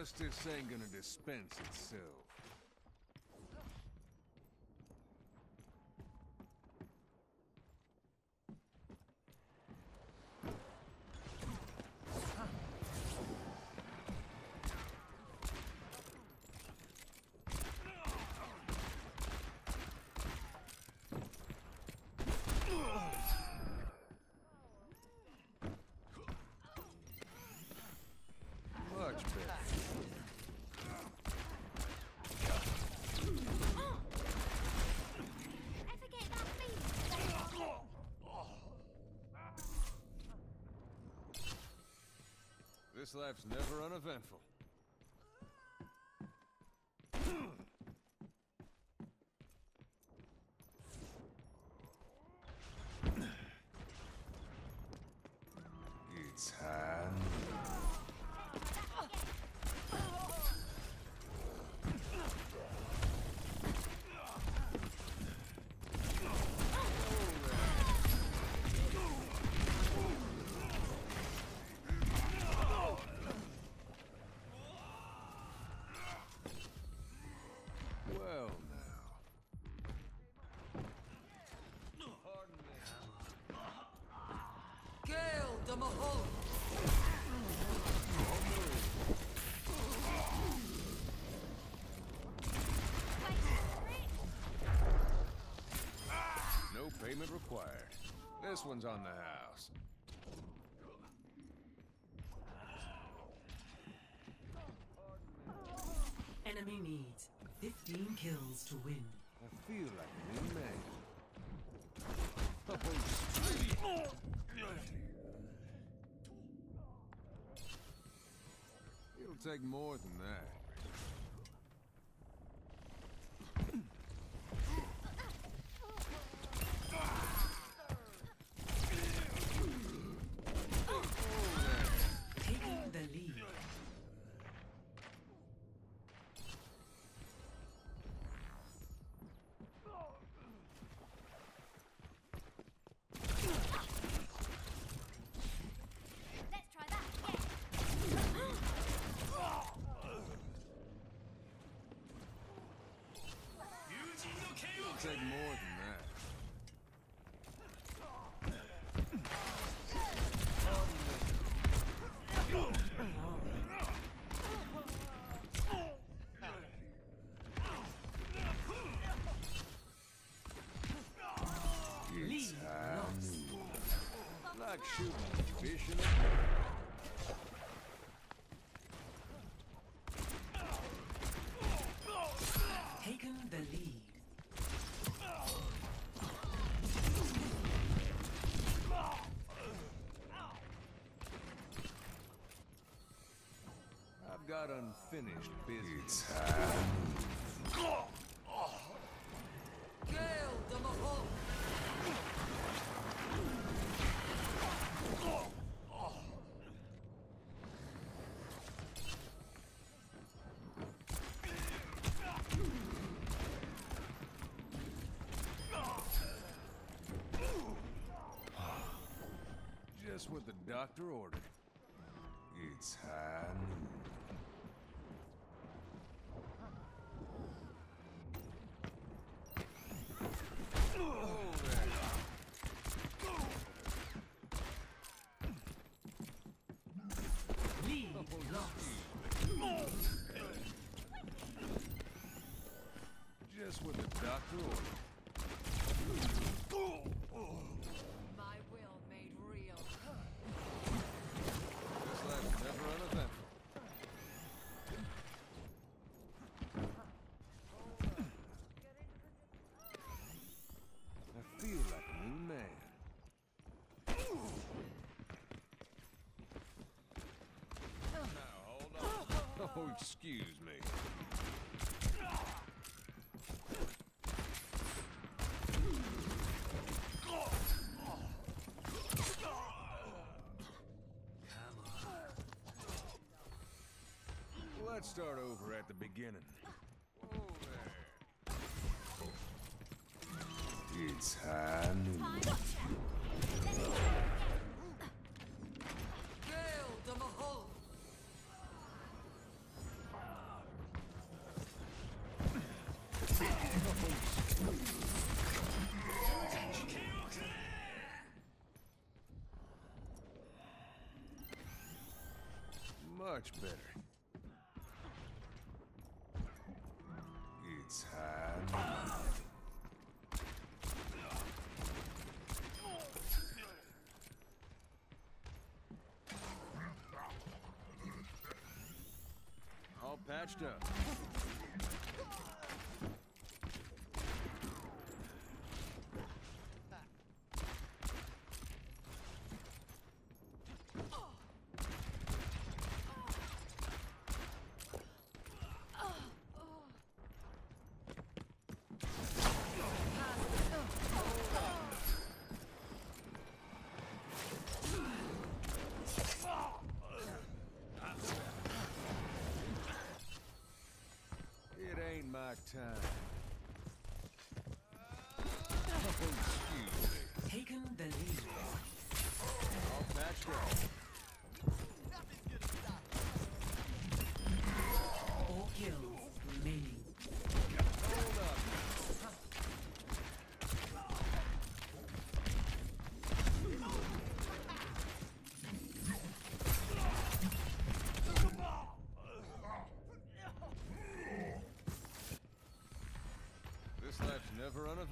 Justice ain't gonna dispense itself. Much better. Ever get that feeling? This life's never uneventful. It's time. Gale de Mahal! No payment required. This one's on the house. Enemy needs 15 kills to win. I feel like a new man. It'll take more than that. Taking the lead. Let's try that again. It'll take more than that. It's Lead time. Like shooting fish in a Taken the lead. I've got unfinished business. Gale de Mahal! Just what the doctor ordered. It's high noon. There. Lead lost. Just what the doctor ordered. My will made real. This life's never uneventful. I feel like a new man. Now, hold on. Oh, excuse me. Let's start over at the beginning. It's high noon. Much better. It's high All patched up. about time. Uh, Taken the lead. Off match go.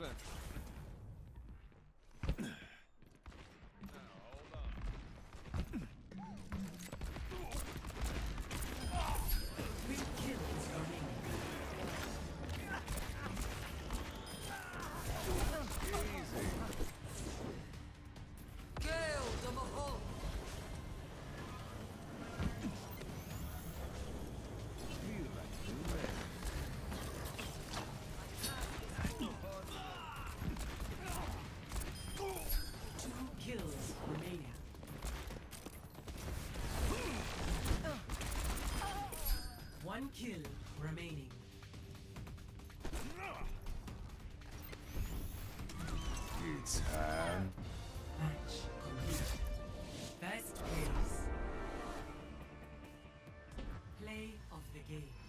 defense. kill remaining. It's time. Match complete. Best place. Play of the game.